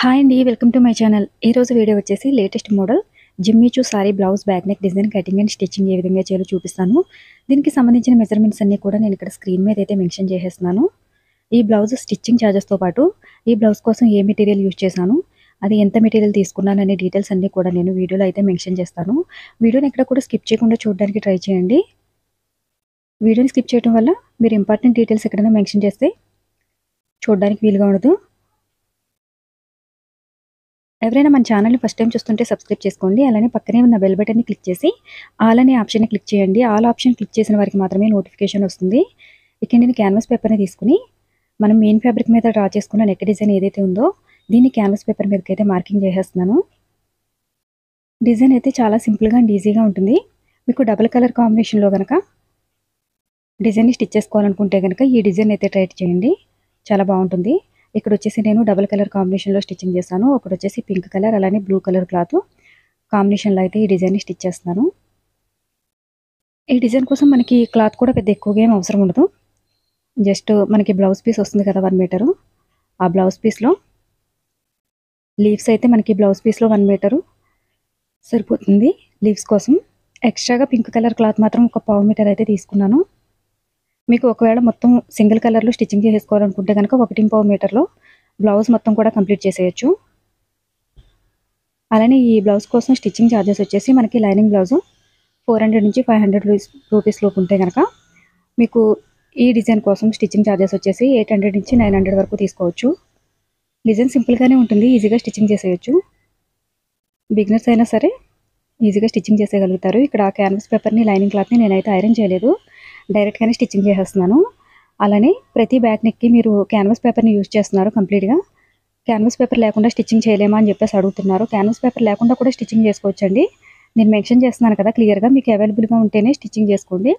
Hi అండి welcome to my channel ఈరోజు video వచ్చేసి latest model Jimmy Choo sari blouse back neck design cutting and stitching ఏ విధంగా చేయాలో చూపిస్తాను. దీనికి సంబంధించిన మెజర్మెంట్స్ అన్నీ కూడా నేను ఇక్కడ స్క్రీన్ మీద అయితే మెన్షన్ చేసేస్తున్నాను. ఈ బ్లౌజ్ స్టిచ్చింగ్ ఛార్జెస్తో పాటు ఈ బ్లౌజ్ కోసం ఏ మెటీరియల్ యూజ్ చేశాను అది ఎంత మెటీరియల్ తీసుకున్నాను అనే డీటెయిల్స్ అన్నీ కూడా నేను వీడియోలో అయితే మెన్షన్ చేస్తాను. వీడియోని ఎక్కడ కూడా స్కిప్ చేయకుండా చూడడానికి ట్రై చేయండి. వీడియోని స్కిప్ చేయడం వల్ల మీరు ఇంపార్టెంట్ డీటెయిల్స్ ఎక్కడైనా మెన్షన్ చేస్తే చూడడానికి వీలుగా ఉండదు. ఎవరైనా మన ఛానల్ని ఫస్ట్ టైం చూస్తుంటే సబ్స్క్రైబ్ చేసుకోండి. అలానే పక్కనే ఉన్న బెల్ బటన్ని క్లిక్ చేసి ఆల్ అనే ఆప్షన్ని క్లిక్ చేయండి. ఆల్ ఆప్షన్ క్లిక్ చేసిన వారికి మాత్రమే నోటిఫికేషన్ వస్తుంది. ఇక్కడ నేను క్యాన్వాస్ పేపర్ని తీసుకుని మనం మెయిన్ ఫ్యాబ్రిక్ మీద డ్రా చేసుకున్న నెక్ డిజైన్ ఏదైతే ఉందో దీన్ని క్యాన్వాస్ పేపర్ మీదకి అయితే మార్కింగ్ చేసేస్తున్నాను. డిజైన్ అయితే చాలా సింపుల్గా అండ్ ఈజీగా ఉంటుంది. మీకు డబుల్ కలర్ కాంబినేషన్లో కనుక డిజైన్ని స్టిచ్ చేసుకోవాలనుకుంటే కనుక ఈ డిజైన్ అయితే ట్రై చేయండి. చాలా బాగుంటుంది. ఇక్కడ వచ్చేసి నేను డబుల్ కలర్ కాంబినేషన్లో స్టిచ్చింగ్ చేస్తాను. ఒకటి వచ్చేసి పింక్ కలర్ అలానే బ్లూ కలర్ క్లాత్. కాంబినేషన్లో అయితే ఈ డిజైన్ని స్టిచ్ చేస్తాను ఈ డిజైన్ కోసం మనకి క్లాత్ కూడా పెద్ద ఎక్కువగా ఏం అవసరం ఉండదు. జస్ట్ మనకి బ్లౌజ్ పీస్ వస్తుంది కదా వన్ మీటరు. ఆ బ్లౌజ్ పీస్లో లీవ్స్ అయితే మనకి బ్లౌజ్ పీస్లో వన్ మీటరు సరిపోతుంది లీవ్స్ కోసం. ఎక్స్ట్రాగా పింక్ కలర్ క్లాత్ మాత్రం ఒక పావు మీటర్ అయితే తీసుకున్నాను. మీకు ఒకవేళ మొత్తం సింగిల్ కలర్లో స్టిచ్చింగ్ చేసుకోవాలనుకుంటే కనుక ఒకటి పావు మీటర్లో బ్లౌజ్ మొత్తం కూడా కంప్లీట్ చేసేయచ్చు. అలానే ఈ బ్లౌజ్ కోసం స్టిచ్చింగ్ ఛార్జెస్ వచ్చేసి మనకి లైనింగ్ బ్లౌజు ఫోర్ హండ్రెడ్ నుంచి ఫైవ్ హండ్రెడ్ రూపీస్ లోపు ఉంటే కనుక మీకు ఈ డిజైన్ కోసం స్టిచ్చింగ్ ఛార్జెస్ వచ్చేసి ఎయిట్ హండ్రెడ్ నుంచి నైన్ హండ్రెడ్ వరకు తీసుకోవచ్చు. డిజైన్ సింపుల్గానే ఉంటుంది ఈజీగా స్టిచ్చింగ్ చేసేయచ్చు. బిగినర్స్ అయినా సరే ఈజీగా స్టిచ్చింగ్ చేసేయగలుగుతారు. ఇక్కడ క్యాన్వస్ పేపర్ని లైనింగ్ క్లాత్ని నేనైతే ఐరన్ చేయలేదు. డైరెక్ట్గానే స్టిచ్చింగ్ చేసేస్తున్నాను. అలానే ప్రతి బ్యాక్ నెక్కి మీరు క్యాన్వాస్ పేపర్ని యూజ్ చేస్తున్నారు కంప్లీట్గా. క్యాన్వాస్ పేపర్ లేకుండా స్టిచ్చింగ్ చేయలేమా అని చెప్పేసి అడుగుతున్నారు. క్యాన్వాస్ పేపర్ లేకుండా కూడా స్టిచ్చింగ్ చేసుకోవచ్చండి. నేను మెన్షన్ చేస్తున్నాను కదా క్లియర్గా మీకు అవైలబుల్గా ఉంటేనే స్టిచ్చింగ్ చేసుకోండి.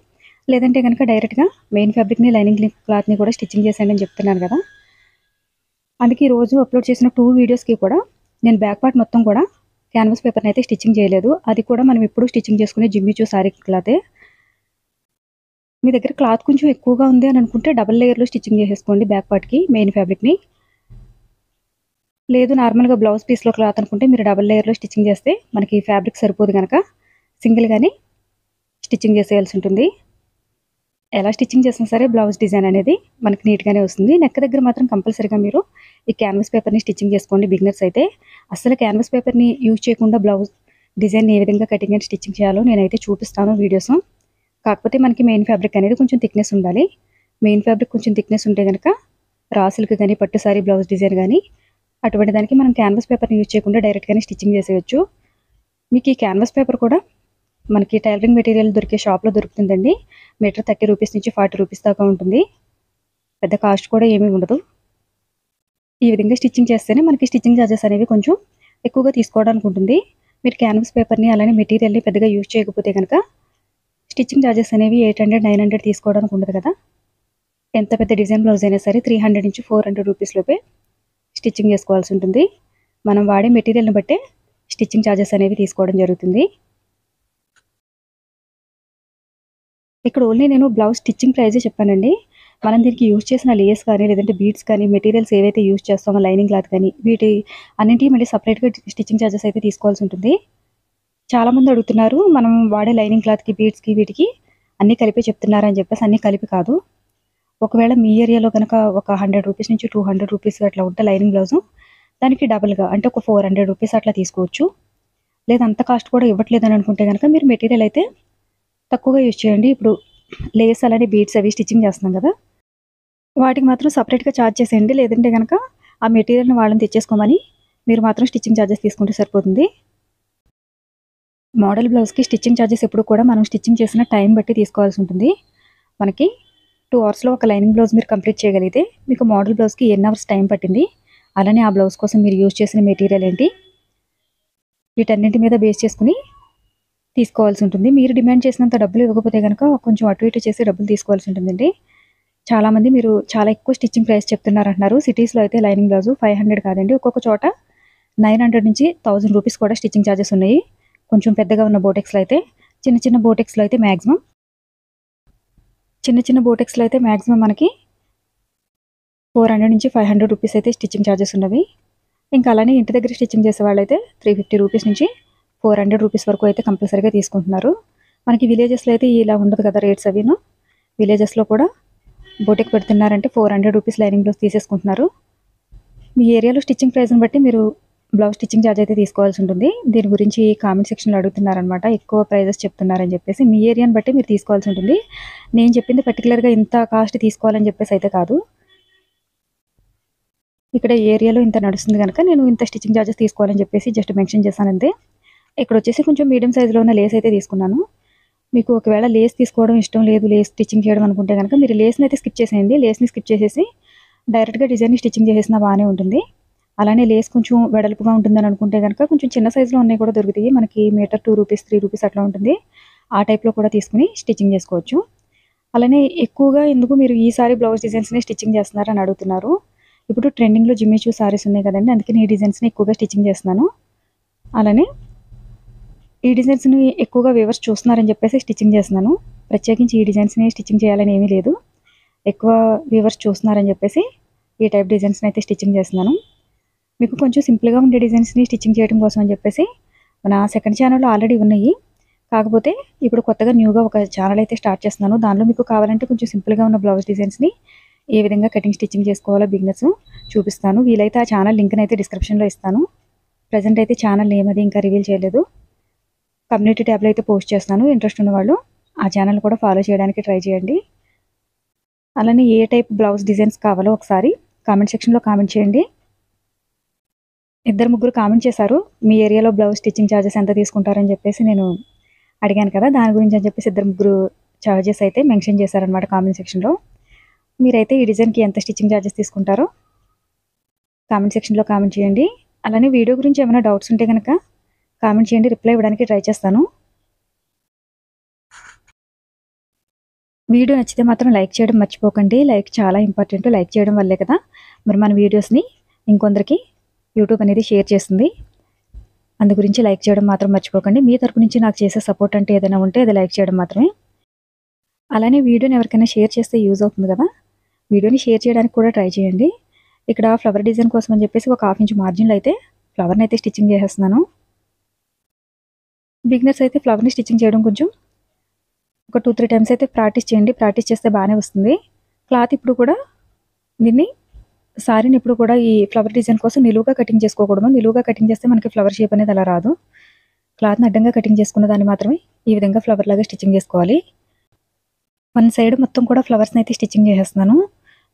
లేదంటే కనుక డైరెక్ట్గా మెయిన్ ఫ్యాబ్రిక్ని లైనింగ్ క్లాత్ని కూడా స్టిచ్చింగ్ చేసేయండి అని చెప్తున్నాను కదా. అందుకే ఈ రోజు అప్లోడ్ చేసిన టూ వీడియోస్కి కూడా నేను బ్యాక్ పార్ట్ మొత్తం కూడా క్యాన్వాస్ పేపర్ని అయితే స్టిచ్చింగ్ చేయలేదు. అది కూడా మనం ఎప్పుడు స్టిచ్చింగ్ చేసుకునే జిమ్మిచూ సారీ క్లాతే. మీ దగ్గర క్లాత్ కొంచెం ఎక్కువగా ఉంది అని అనుకుంటే డబల్ లేయర్లో స్టిచ్చింగ్ చేసేసుకోండి బ్యాక్ పార్ట్కి మెయిన్ ఫ్యాబ్రిక్ని లేదు నార్మల్గా బ్లౌజ్ పీస్లో క్లాత్ అనుకుంటే మీరు డబల్ లేయర్లో స్టిచ్చింగ్ చేస్తే మనకి ఫ్యాబ్రిక్ సరిపోదు కనుక సింగిల్గానే స్టిచ్చింగ్ చేసేయాల్సి ఉంటుంది. ఎలా స్టిచ్చింగ్ చేసినా సరే బ్లౌజ్ డిజైన్ అనేది మనకి నీట్గానే వస్తుంది. నెక్ దగ్గర మాత్రం కంపల్సరీగా మీరు ఈ క్యాన్వాస్ పేపర్ని స్టిచ్చింగ్ చేసుకోండి బిగినర్స్ అయితే. అసలు క్యాన్వాస్ పేపర్ని యూజ్ చేయకుండా బ్లౌజ్ డిజైన్ ఏ విధంగా కటింగ్ అండ్ స్టిచ్చింగ్ చేయాలో నేనైతే చూపిస్తాను వీడియోస్. కాకపోతే మనకి మెయిన్ ఫ్యాబ్రిక్ అనేది కొంచెం థిక్నెస్ ఉండాలి. మెయిన్ ఫ్యాబ్రిక్ కొంచెం థిక్నెస్ ఉంటే కనుక రా సిల్క్ కానీ పట్టు సారీ బ్లౌజ్ డిజైన్ కానీ అటువంటి దానికి మనం క్యాన్వాస్ పేపర్ని యూజ్ చేయకుండా డైరెక్ట్గానే స్టిచ్చింగ్ చేసేయచ్చు. మీకు ఈ క్యాన్వాస్ పేపర్ కూడా మనకి టైలరింగ్ మెటీరియల్ దొరికే షాప్లో దొరుకుతుందండి. మీటర్ థర్టీ రూపీస్ నుంచి ఫార్టీ రూపీస్ దాకా ఉంటుంది. పెద్ద కాస్ట్ కూడా ఏమీ ఉండదు. ఈ విధంగా స్టిచ్చింగ్ చేస్తేనే మనకి స్టిచ్చింగ్ ఛార్జెస్ అనేవి కొంచెం ఎక్కువగా తీసుకోవడానికి ఉంటుంది. మీరు క్యాన్వాస్ పేపర్ని అలానే మెటీరియల్ని పెద్దగా యూజ్ చేయకపోతే కనుక స్టిచ్చింగ్ ఛార్జెస్ అనేవి ఎయిట్ హండ్రెడ్ నైన్ హండ్రెడ్ తీసుకోవడానికి ఉండదు కదా? ఎంత పెద్ద డిజైన్ బ్లౌజ్ అయినా సరే త్రీ హండ్రెడ్ నుంచి ఫోర్ హండ్రెడ్ రూపీస్ లోపే స్టిచ్చింగ్ చేసుకోవాల్సి ఉంటుంది. మనం వాడే మెటీరియల్ని బట్టే స్టిచ్చింగ్ ఛార్జెస్ అనేవి తీసుకోవడం జరుగుతుంది. ఇక్కడ ఓన్లీ నేను బ్లౌజ్ స్టిచ్చింగ్ ప్రైజే చెప్పానండి. మనం దీనికి యూజ్ చేసిన లేయర్స్ కానీ లేదంటే బీడ్స్ కానీ మెటీరియల్స్ ఏవైతే యూజ్ చేస్తామో లైనింగ్ క్లాత్ కానీ వీటి అన్నింటికి మళ్ళీ సపరేట్గా స్టిచ్చింగ్ ఛార్జెస్ అయితే తీసుకోవాల్సి ఉంటుంది. చాలామంది అడుగుతున్నారు మనం వాడే లైనింగ్ క్లాత్కి బీడ్స్కి వీటికి అన్నీ కలిపి చెప్తున్నారు అని చెప్పేసి అన్నీ కలిపి కాదు. ఒకవేళ మీ ఏరియాలో కనుక ఒక హండ్రెడ్ రూపీస్ నుంచి టూ హండ్రెడ్ రూపీస్ అట్లా ఉంటే లైనింగ్ బ్లౌజు దానికి డబుల్గా అంటే ఒక ఫోర్ హండ్రెడ్ రూపీస్ అట్లా తీసుకోవచ్చు. లేదా అంత కాస్ట్ కూడా ఇవ్వట్లేదని అనుకుంటే కనుక మీరు మెటీరియల్ అయితే తక్కువగా యూజ్ చేయండి. ఇప్పుడు లేస్ అలానే బీడ్స్ అవి స్టిచ్చింగ్ చేస్తున్నాం కదా వాటికి మాత్రం సపరేట్గా ఛార్జ్ చేసేయండి. లేదంటే కనుక ఆ మెటీరియల్ని వాళ్ళని తెచ్చేసుకోమని మీరు మాత్రం స్టిచ్చింగ్ ఛార్జెస్ తీసుకుంటే సరిపోతుంది. మోడల్ బ్లౌజ్కి స్టిచ్చింగ్ ఛార్జెస్ ఎప్పుడు కూడా మనం స్టిచ్చింగ్ చేసిన టైం బట్టి తీసుకోవాల్సి ఉంటుంది. మనకి టూ అవర్స్లో ఒక లైనింగ్ బ్లౌజ్ మీరు కంప్లీట్ చేయగలిగితే మీకు మోడల్ బ్లౌజ్కి ఎన్ని అవర్స్ టైం పట్టింది అలానే ఆ బ్లౌజ్ కోసం మీరు యూజ్ చేసిన మెటీరియల్ ఏంటి వీటన్నింటి మీద బేస్ చేసుకుని తీసుకోవాల్సి ఉంటుంది. మీరు డిమాండ్ చేసినంత డబ్బులు ఇవ్వకపోతే కనుక కొంచెం అటు ఇటు చేసి డబ్బులు తీసుకోవాల్సి ఉంటుందండి. చాలామంది మీరు చాలా ఎక్కువ స్టిచ్చింగ్ ప్రైస్ చెప్తున్నారు అంటున్నారు సిటీస్లో అయితే లైనింగ్ బ్లౌజ్ ఫైవ్ హండ్రెడ్ కాదండి. ఒక్కొక్క చోట నైన్ హండ్రెడ్ నుంచి థౌజండ్ రూపీస్ కూడా స్టిచ్చింగ్ ఛార్జెస్ ఉన్నాయి. కొంచెం పెద్దగా ఉన్న బోటెక్స్లో అయితే చిన్న చిన్న బోటెక్స్లో అయితే మ్యాక్సిమం చిన్న చిన్న బోటెక్స్లో అయితే మ్యాక్సిమం మనకి ఫోర్ హండ్రెడ్ నుంచి ఫైవ్ హండ్రెడ్ రూపీస్ అయితే స్టిచ్చింగ్ ఛార్జెస్ ఉన్నవి. ఇంకా అలానే ఇంటి దగ్గర స్టిచ్చింగ్ చేసే వాళ్ళైతే త్రీ ఫిఫ్టీ రూపీస్ నుంచి ఫోర్ హండ్రెడ్ రూపీస్ వరకు అయితే కంపల్సరీగా తీసుకుంటున్నారు. మనకి విలేజెస్లో అయితే ఇలా ఉండదు కదా రేట్స్ అవిను. విలేజెస్లో కూడా boutique పెడుతున్నారంటే four hundred rupees lining blouse తీసేసుకుంటున్నారు. మీ ఏరియాలో స్టిచ్చింగ్ ప్రైస్ని బట్టి మీరు బ్లౌజ్ స్టిచ్చింగ్ ఛార్జ్ అయితే తీసుకోవాల్సి ఉంటుంది. దీని గురించి కామెంట్ సెక్షన్లో అడుగుతున్నారనమాట ఎక్కువ ప్రైజెస్ చెప్తున్నారని చెప్పేసి మీ ఏరియాని బట్టి మీరు తీసుకోవాల్సి ఉంటుంది. నేను చెప్పింది పర్టికులర్గా ఇంత కాస్ట్ తీసుకోవాలని చెప్పేసి అయితే కాదు. ఇక్కడ ఏరియాలో ఇంత నడుస్తుంది కనుక నేను ఇంత స్టిచ్చింగ్ ఛార్జెస్ తీసుకోవాలని చెప్పేసి జస్ట్ మెన్షన్ చేశాను అంతే. ఇక్కడ వచ్చేసి కొంచెం మీడియం సైజులో ఉన్న లేస్ అయితే తీసుకున్నాను. మీకు ఒకవేళ లేస్ తీసుకోవడం ఇష్టం లేదు లేస్ స్టిచ్చింగ్ చేయడం అనుకుంటే కనుక మీరు లేస్ని అయితే స్కిప్ చేసేయండి. లేస్ని స్కిప్ చేసేసి డైరెక్ట్గా డిజైన్ స్టిచ్చింగ్ చేసేసిన బాగానే ఉంటుంది. అలానే లేస్ కొంచెం వెడల్పుగా ఉంటుందని అనుకుంటే కనుక కొంచెం చిన్న సైజులో ఉన్నాయి కూడా దొరుకుతాయి. మనకి metre two rupees three rupees అట్లా ఉంటుంది. ఆ టైప్లో కూడా తీసుకుని స్టిచ్చింగ్ చేసుకోవచ్చు. అలానే ఎక్కువగా ఎందుకు మీరు ఈసారి బ్లౌజ్ డిజైన్స్ని స్టిచ్చింగ్ చేస్తున్నారని అడుగుతున్నారు. ఇప్పుడు ట్రెండింగ్లో జిమ్మేచూ సారీస్ ఉన్నాయి కదండి అందుకని ఈ డిజైన్స్ని ఎక్కువగా స్టిచ్చింగ్ చేస్తున్నాను. అలానే ఈ డిజైన్స్ని ఎక్కువగా వ్యూవర్స్ చూస్తున్నారని చెప్పేసి స్టిచ్చింగ్ చేస్తున్నాను. ప్రత్యేకించి ఈ డిజైన్స్ని స్టిచ్చింగ్ చేయాలని ఏమీ లేదు. ఎక్కువ వ్యూవర్స్ చూస్తున్నారని చెప్పేసి ఈ టైప్ డిజైన్స్ని అయితే స్టిచ్చింగ్ చేస్తున్నాను. మీకు కొంచెం సింపుల్గా ఉండే డిజైన్స్ని స్టిచ్చింగ్ చేయడం కోసం అని చెప్పేసి మన సెకండ్ ఛానల్లో ఆల్రెడీ ఉన్నాయి. కాకపోతే ఇప్పుడు కొత్తగా న్యూగా ఒక ఛానల్ అయితే స్టార్ట్ చేస్తున్నాను. దానిలో మీకు కావాలంటే కొంచెం సింపుల్గా ఉన్న బ్లౌజ్ డిజైన్స్ని ఏ విధంగా కటింగ్ స్టిచ్చింగ్ చేసుకోవాలో బిగినర్స్ చూపిస్తాను. వీలైతే ఆ ఛానల్ లింక్ని అయితే డిస్క్రిప్షన్లో ఇస్తాను. ప్రజెంట్ అయితే ఛానల్ నేమ్ అది ఇంకా రివీల్ చేయలేదు. కమ్యూనిటీ ట్యాబ్లో అయితే పోస్ట్ చేస్తాను ఇంట్రెస్ట్ ఉన్నవాళ్ళు ఆ ఛానల్ కూడా ఫాలో చేయడానికి ట్రై చేయండి. అలానే ఏ టైప్ బ్లౌజ్ డిజైన్స్ కావాలో ఒకసారి కామెంట్ సెక్షన్లో కామెంట్ చేయండి. ఇద్దరు ముగ్గురు కామెంట్ చేశారు మీ ఏరియాలో బ్లౌజ్ స్టిచ్చింగ్ ఛార్జెస్ ఎంత తీసుకుంటారని చెప్పేసి నేను అడిగాను కదా దాని గురించి అని చెప్పేసి ఇద్దరు ముగ్గురు ఛార్జెస్ అయితే మెన్షన్ చేశారనమాట కామెంట్ సెక్షన్లో మీరైతే ఈ డిజైన్కి ఎంత స్టిచ్చింగ్ ఛార్జెస్ తీసుకుంటారో కామెంట్ సెక్షన్లో కామెంట్ చేయండి. అలానే వీడియో గురించి ఏమైనా డౌట్స్ ఉంటే కనుక కామెంట్ చేయండి రిప్లై ఇవ్వడానికి ట్రై చేస్తాను. వీడియో నచ్చితే మాత్రం లైక్ చేయడం మర్చిపోకండి. లైక్ చాలా ఇంపార్టెంట్ లైక్ చేయడం వల్లే కదా మరి మన వీడియోస్ని ఇంకొందరికి యూట్యూబ్ అనేది షేర్ చేస్తుంది. అందు గురించి లైక్ చేయడం మాత్రం మర్చిపోకండి. మీ తరపు నుంచి నాకు చేసే సపోర్ట్ అంటే ఏదైనా ఉంటే అది లైక్ చేయడం మాత్రమే. అలానే వీడియోని ఎవరికైనా షేర్ చేస్తే యూజ్ అవుతుంది కదా? వీడియోని షేర్ చేయడానికి కూడా ట్రై చేయండి. ఇక్కడ ఫ్లవర్ డిజైన్ కోసం అని చెప్పేసి ఒక హాఫ్ ఇంచ్ మార్జిన్లో అయితే ఫ్లవర్ని అయితే స్టిచ్చింగ్ చేసేస్తున్నాను. బిగినర్స్ అయితే ఫ్లవర్ని స్టిచ్చింగ్ చేయడం కొంచెం ఒక టూ త్రీ టైమ్స్ అయితే ప్రాక్టీస్ చేయండి. ప్రాక్టీస్ చేస్తే బాగానే వస్తుంది. క్లాత్ ఇప్పుడు కూడా దీన్ని శారీని ఎప్పుడు కూడా ఈ ఫ్లవర్ డిజైన్ కోసం నిలువుగా కటింగ్ చేసుకోకూడదు. నిలువుగా కటింగ్ చేస్తే మనకి ఫ్లవర్ షేప్ అనేది అలా రాదు. క్లాత్ని అడ్డంగా కటింగ్ చేసుకున్న దాన్ని మాత్రమే ఈ విధంగా ఫ్లవర్ లాగా స్టిచ్చింగ్ చేసుకోవాలి. వన్ సైడ్ మొత్తం కూడా ఫ్లవర్స్ని అయితే స్టిచ్చింగ్ చేసేస్తున్నాను.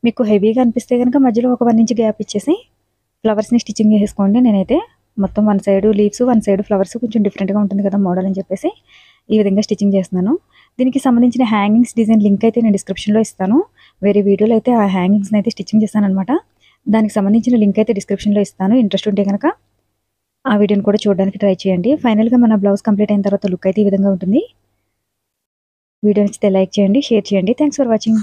మీకు హెవీగా అనిపిస్తే కనుక మధ్యలో ఒక వన్ ఇంచ్ గ్యాప్ ఇచ్చేసి ఫ్లవర్స్ని స్టిచ్చింగ్ చేసుకోండి నేనైతే మొత్తం one side leaves one side flowers కొంచెం డిఫరెంట్గా ఉంటుంది కదా మోడల్ అని చెప్పేసి ఈ విధంగా స్టిచ్చింగ్ చేస్తున్నాను. దీనికి సంబంధించిన హ్యాంగింగ్స్ డిజైన్ లింక్ అయితే నేను డిస్క్రిప్షన్లో ఇస్తాను. వేరే వీడియోలో అయితే ఆ హ్యాంగింగ్స్ని అయితే స్టిచ్చింగ్ చేస్తాను అనమాట దానికి సంబంధించిన లింక్ అయితే డిస్క్రిప్షన్లో ఇస్తాను. ఇంట్రెస్ట్ ఉంటే కనుక ఆ వీడియోని కూడా చూడడానికి ట్రై చేయండి. ఫైనల్గా మన బ్లౌజ్ కంప్లీట్ అయిన తర్వాత లుక్ అయితే ఈ విధంగా ఉంటుంది. వీడియో నచ్చితే లైక్ చేయండి షేర్ చేయండి. Thanks for watching.